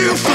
you